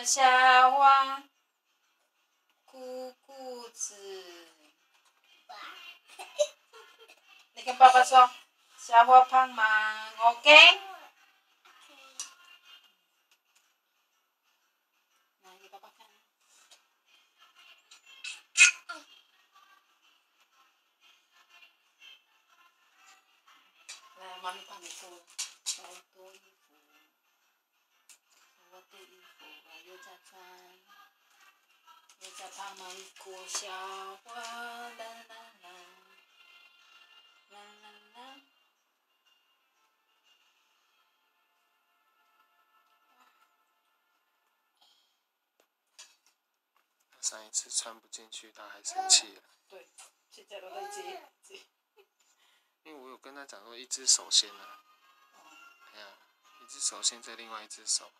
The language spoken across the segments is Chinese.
的小花，姑姑子。你跟爸爸说，小花帮忙，OK？来给爸爸看。来，妈咪帮你做，好多衣服， 我又在穿，又在帮忙过小花，啦啦啦，啦啦啦。上一次穿不进去，他还生气了。对，现在都在接接。因为我有跟他讲说，一只手先啊，哎呀，一只手先，再另外一只手，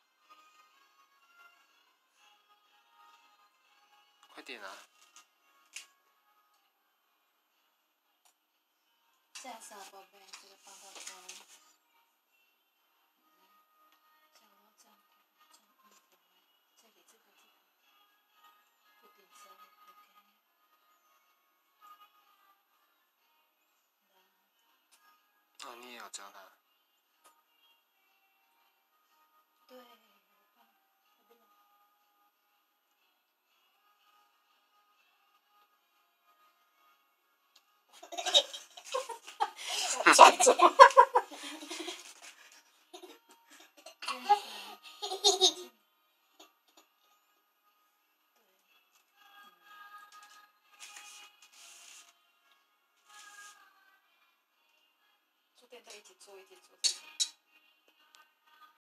点啊！这样子啊，宝贝，这个帮他穿。这样我这样这样衣服，这里这个这个，不顶身，OK。哦，你也要教他，ちゃう。这一起做，一做，这。